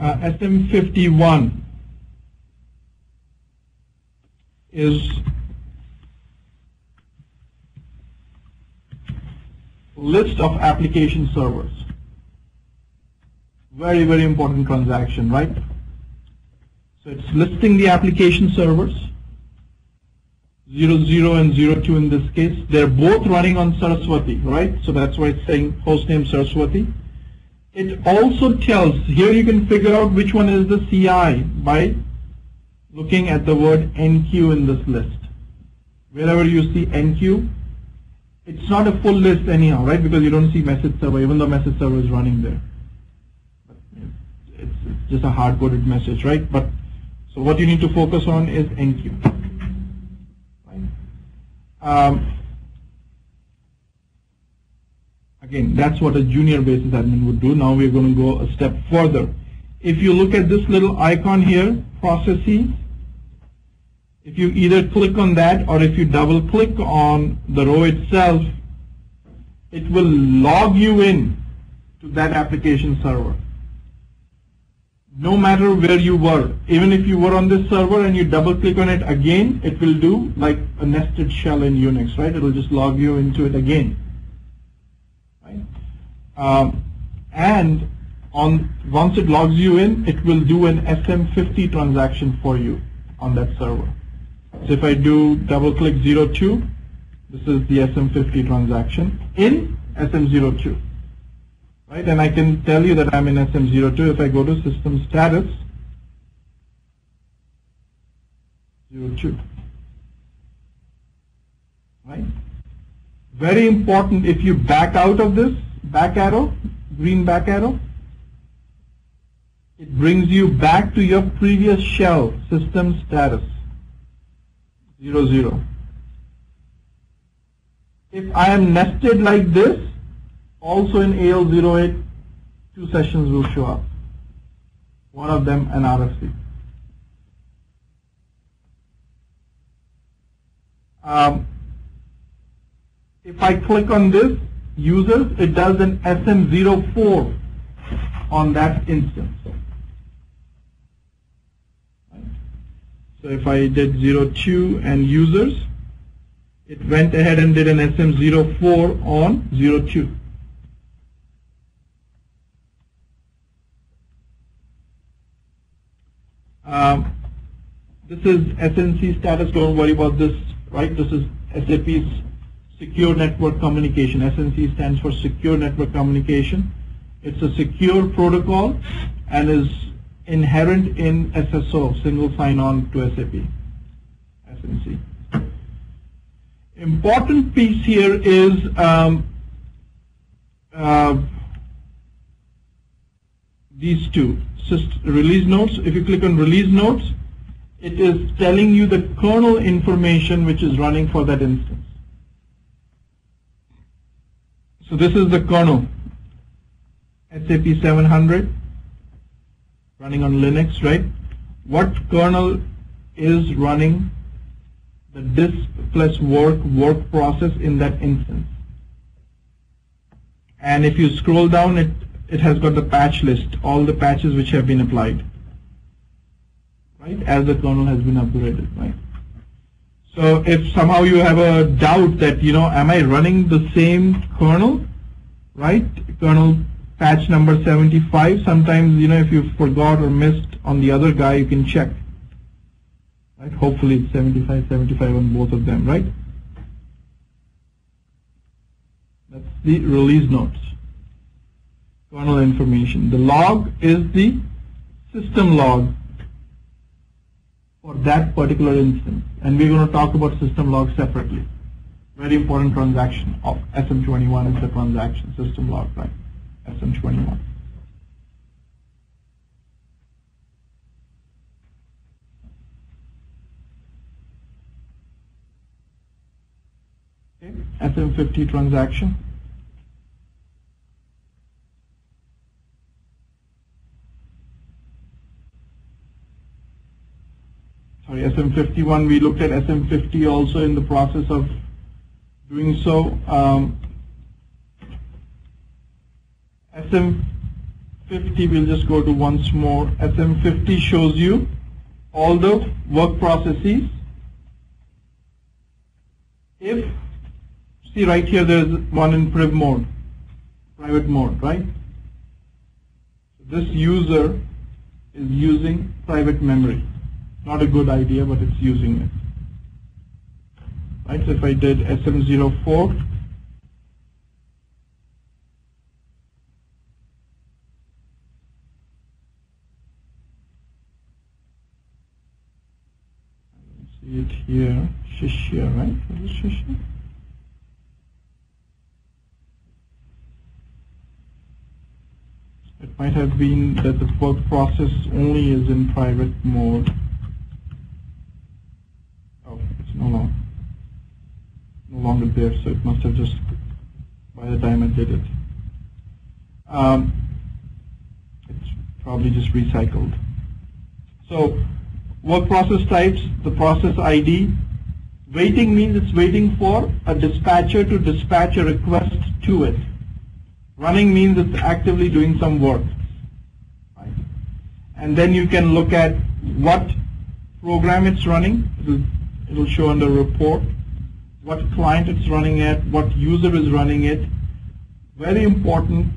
uh, SM51 is list of application servers. Very, very important transaction, right? So it's listing the application servers, 00 and 02 in this case. They're both running on Saraswati, right? So that's why it's saying hostname Saraswati. It also tells, here you can figure out which one is the CI by looking at the word NQ in this list. Wherever you see NQ, it's not a full list anyhow, right? Because you don't see message server, even though message server is running there. It's, it's just a hard-coded message, right? But so what you need to focus on is NQ. Um, again, that's what a junior basis admin would do. Now we're going to go a step further. If you look at this little icon here, processes, if you either click on that or if you double click on the row itself, it will log you in to that application server. No matter where you were, even if you were on this server and you double click on it again, it will do like a nested shell in Unix, right? It will just log you into it again. Um, and on once it logs you in, it will do an SM50 transaction for you on that server. So if I do double click 02, this is the SM50 transaction in SM02. Right, and I can tell you that I'm in SM02 if I go to system status 02. Right? Very important if you back out of this back arrow, green back arrow, it brings you back to your previous shell system status 00. If I am nested like this, also in AL08, two sessions will show up. One of them an RFC. Um, if I click on this, users, it does an SM04 on that instance. So if I did 02 and users, it went ahead and did an SM04 on 02. Um, this is SNC status, don't worry about this, right? This is SAP's Secure Network Communication. SNC stands for Secure Network Communication. It's a secure protocol and is inherent in SSO, single sign-on to SAP, SNC. Important piece here is um, uh, these two. Release notes, if you click on release notes, it is telling you the kernel information which is running for that instance. So this is the kernel, SAP 700 running on Linux, right? What kernel is running the disk plus work work process in that instance? And if you scroll down, it it has got the patch list, all the patches which have been applied, right? As the kernel has been upgraded, right? So if somehow you have a doubt that you know, am I running the same kernel, right? Kernel patch number 75. Sometimes, you know, if you forgot or missed on the other guy, you can check. Right? Hopefully it's 75, 75 on both of them, right? That's the release notes. Kernel information. The log is the system log for that particular instance. And we're going to talk about system log separately. Very important transaction of SM21 is the transaction system log, right? SM21. Okay. SM50 transaction. Sorry, SM51, we looked at SM50 also in the process of doing so. Um, SM50, we'll just go to once more. SM50 shows you all the work processes. If, see right here there's one in priv mode, private mode, right? This user is using private memory. Not a good idea, but it's using it. Right, so if I did SM04, see it here, Shishya, right? Is it Shishya? It might have been that the work process only is in private mode. No no longer there, so it must have just, by the time I did it. Um, it's probably just recycled. So, work process types, the process ID. Waiting means it's waiting for a dispatcher to dispatch a request to it. Running means it's actively doing some work. Right? And then you can look at what program it's running. It'll, it'll show under report. What client it's running at, what user is running it. Very important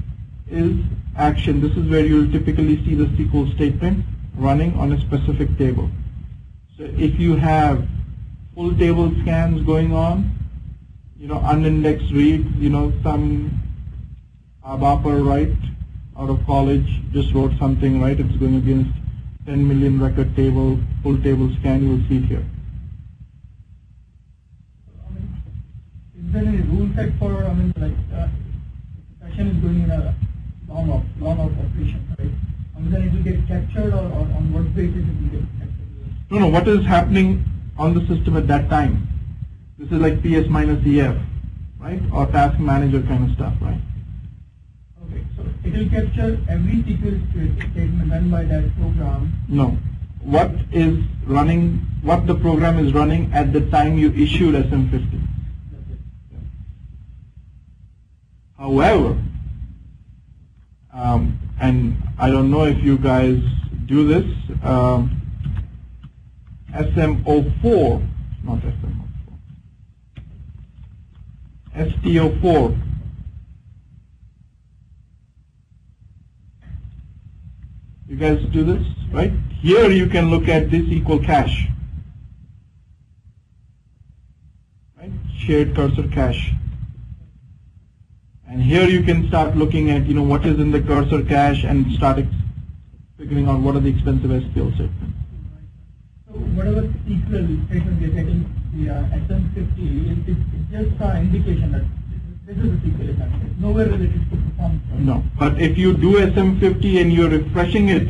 is action. This is where you'll typically see the SQL statement running on a specific table. So if you have full table scans going on, you know, unindexed reads, you know, some ABAPer, right, out of college, just wrote something, right, it's going against 10 million record table, full table scan, you will see it here. I mean, is there any rule set for, I mean, like, uh, session is going in a long of, long of operation, right? I mean, then it will get captured or, or on what basis it will get captured? No, no, what is happening on the system at that time? This is like PS minus EF, right, or task manager kind of stuff, right? Okay, so it will capture every SQL statement run by that program. No. What is running, what the program is running at the time you issued SM50. That's it. However, um, and I don't know if you guys do this, um, SM04, not SM04, ST04, you guys do this, right? Here you can look at this SQL cache, right? Shared cursor cache. And here you can start looking at, you know, what is in the cursor cache and start ex- figuring out what are the expensive SQL statements. So whatever SQL statement we are getting via SM50, it, it, it's just an indication that this is a SQL statement. Nowhere related to performance. No, but if you do SM50 and you're refreshing it,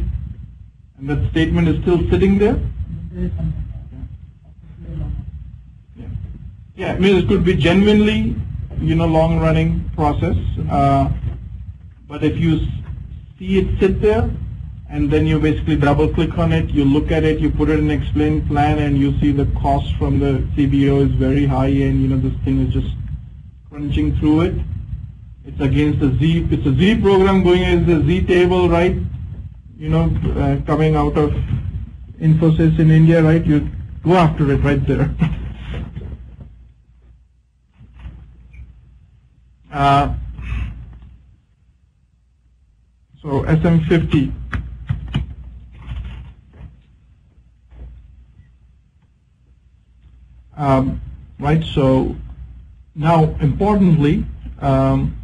and that statement is still sitting there, yeah, yeah, I mean it could be genuinely, you know, long-running process. Uh, but if you see it sit there, and then you basically double-click on it, you look at it, you put it in explain plan, and you see the cost from the CBO is very high, and you know this thing is just crunching through it. It's against the Z, it's a Z program going against the Z table, right? You know, uh, coming out of Infosys in India, right? You go after it right there. uh, so SM50. Um, right, so now importantly, um,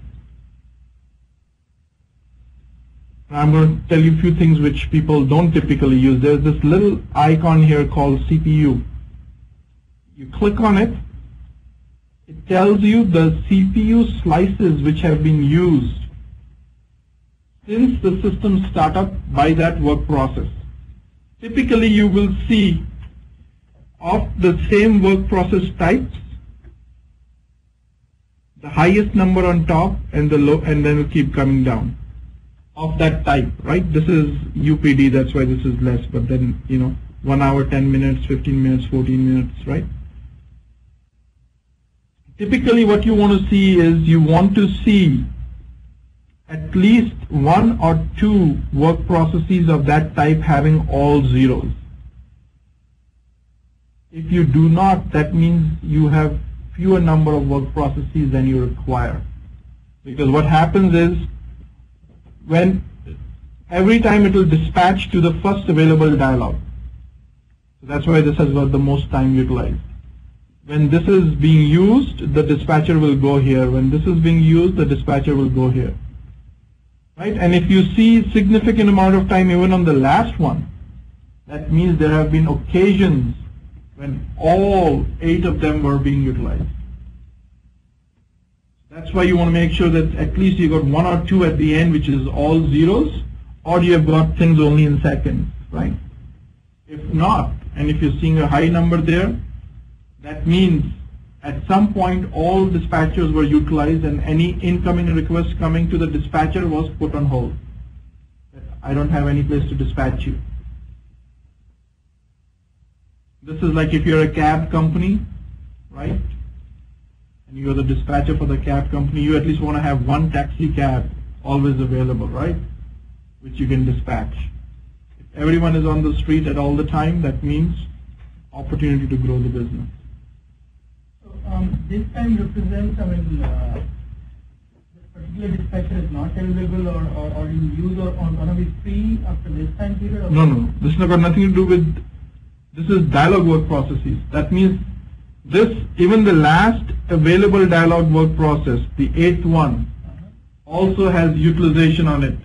I'm going to tell you a few things which people don't typically use. There's this little icon here called CPU. You click on it, it tells you the CPU slices which have been used since the system startup by that work process. Typically you will see of the same work process types, the highest number on top and the low and then it'll keep coming down of that type, right? This is UPD, that's why this is less, but then, you know, 1 hour, 10 minutes, 15 minutes, 14 minutes, right? Typically what you want to see is you want to see at least one or two work processes of that type having all zeros. If you do not, that means you have fewer number of work processes than you require. Because what happens is when every time it will dispatch to the first available dialog. So that's why this has got the most time utilized. When this is being used, the dispatcher will go here. When this is being used, the dispatcher will go here. Right? And if you see significant amount of time even on the last one, that means there have been occasions when all eight of them were being utilized. That's why you want to make sure that at least you got one or two at the end, which is all zeros, or you have got things only in seconds, right? If not, and if you're seeing a high number there, that means at some point all dispatchers were utilized and any incoming request coming to the dispatcher was put on hold. I don't have any place to dispatch you. This is like if you're a cab company, right? And you're the dispatcher for the cab company, you at least want to have one taxi cab always available, right? Which you can dispatch. If everyone is on the street at all the time, that means opportunity to grow the business. Um, this time represents, I mean, uh, particular dispatcher is not available or, or, or in use or, or gonna be free after this time period? or- No, no, this has got nothing to do with, this is dialogue work processes. That means this, even the last available dialogue work process, the eighth one, Uh-huh. also has utilization on it.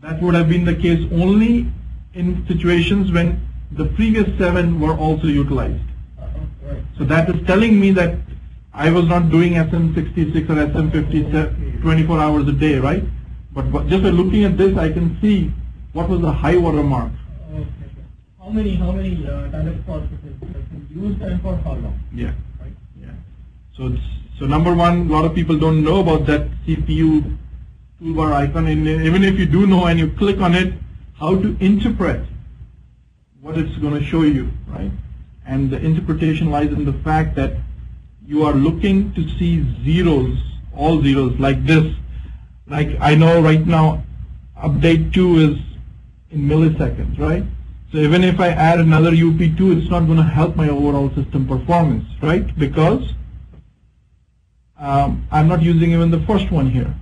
That would have been the case only in situations when the previous seven were also utilized. Right. So that is telling me that I was not doing SM66 or SM50 24 hours a day, right? But, but just by looking at this, I can see what was the high water mark. Okay. How many, how many, uh, dialog processes used and for how long? Yeah. Right. Yeah. So it's, so number one, a lot of people don't know about that CPU toolbar icon, and even if you do know and you click on it, how to interpret what it's going to show you, right? And the interpretation lies in the fact that you are looking to see zeros, all zeros, like this. Like I know right now, update 2 is in milliseconds, right? So even if I add another UP2, it's not going to help my overall system performance, right? Because um, I'm not using even the first one here,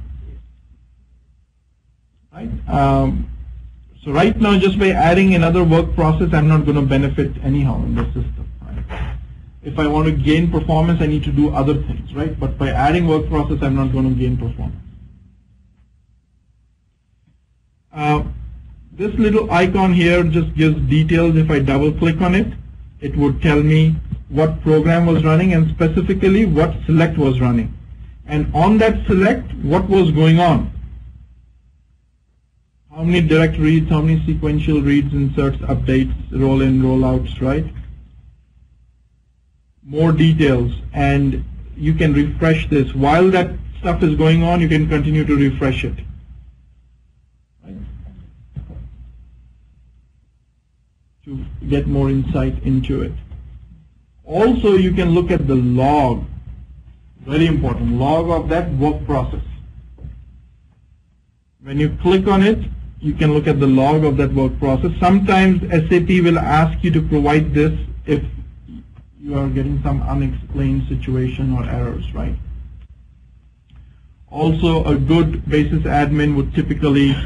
right? Um, so right now, just by adding another work process, I'm not going to benefit anyhow in the system, right? If I want to gain performance, I need to do other things, right? But by adding work process, I'm not going to gain performance. Uh, this little icon here just gives details. If I double click on it, it would tell me what program was running and specifically what select was running. And on that select, what was going on. How many direct reads, how many sequential reads, inserts, updates, roll in, roll outs, right? More details and you can refresh this. While that stuff is going on, you can continue to refresh it. To get more insight into it. Also, you can look at the log. Very important. Log of that work process. When you click on it, you can look at the log of that work process. Sometimes SAP will ask you to provide this if you are getting some unexplained situation or errors, right? Also, a good basis admin would typically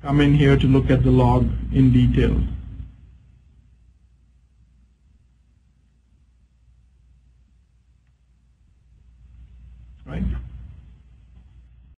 come in here to look at the log in detail.